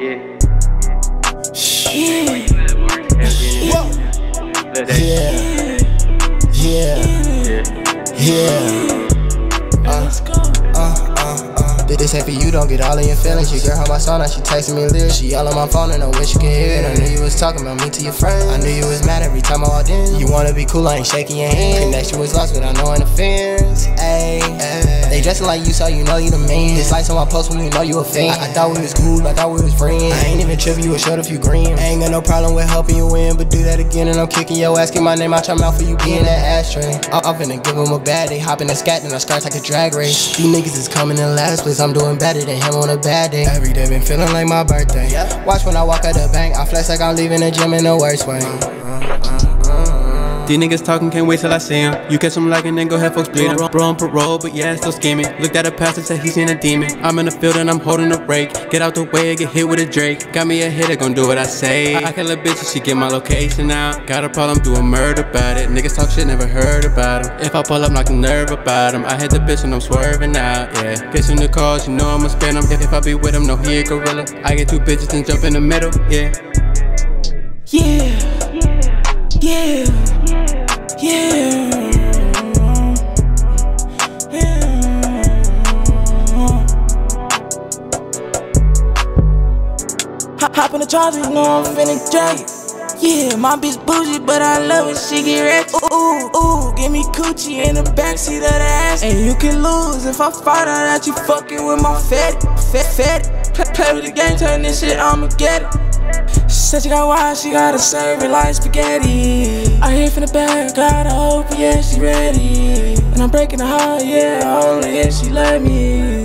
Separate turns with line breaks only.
Yeah.
Yeah. Yeah. Yeah. Uh, uh, uh, uh. This for you, don't get all in your feelings. Your girl heard my song, now she texting me lyrics. She all on my phone and I wish you could hear it. I knew you was talking about me to your friends. I knew you was mad every time I walked in. You wanna be cool, I ain't shaking your hand. Connection was lost without no interference. Ayy, they dressing like you, so you know you the man. Dislikes on my post when you know you a fan. I, I thought we was cool, I thought we was friends. I ain't even tripping, you a short a few green. I ain't got no problem with helping you win, but do that again and I'm kicking your ass. Get my name out your mouth for you being that ashtray. I- I'm finna give him a bad day, hop in the scat and I scratch like a drag race. These niggas is coming in last place, I'm doing better than him on a bad day. Every day been feeling like my birthday. Watch when I walk out the bank, I flex like I'm leaving the gym in the worst way.
These niggas talking, can't wait till I see him. You catch him liking, then go ahead, folks bleed him. Bro on parole, but yeah, still scheming. Looked at a pastor, said he's seen a demon. I'm in the field and I'm holding a rake. Get out the way, get hit with a Drake. Got me a hitter, gon' do what I say. I, I kill a bitch she get my location out. Got a problem, do a murder about it. Niggas talk shit, never heard about him. If I pull up, knock the nerve about him. I hit the bitch and I'm swerving out, yeah. Catching the calls, you know I'ma spin them. If, if I be with him, no, he a gorilla. I get two bitches and jump in the middle. Yeah.
Yeah. In the charger, you know I'm finna drag it. Yeah, my bitch bougie, but I love when she get wrecked. Ooh, ooh, give me coochie in the backseat of the ass. And you can lose if I find out that you fucking with my fat, fat, fat. Play, play with the game, turn this shit, I'ma get it. She said she got wild, she gotta serve it like spaghetti. I hear from the back, gotta open, yeah, she ready. And I'm breaking the heart, yeah, only if she let me.